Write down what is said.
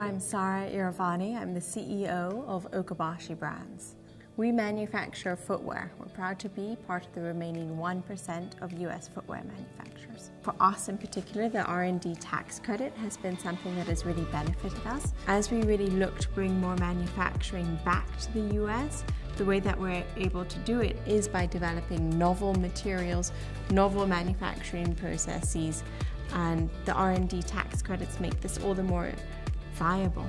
I'm Sara Irvani. I'm the CEO of Okabashi Brands. We manufacture footwear. We're proud to be part of the remaining 1% of US footwear manufacturers. For us in particular, the R&D tax credit has been something that has really benefited us. As we really look to bring more manufacturing back to the US, the way that we're able to do it is by developing novel materials, novel manufacturing processes, and the R&D tax credits make this all the more viable.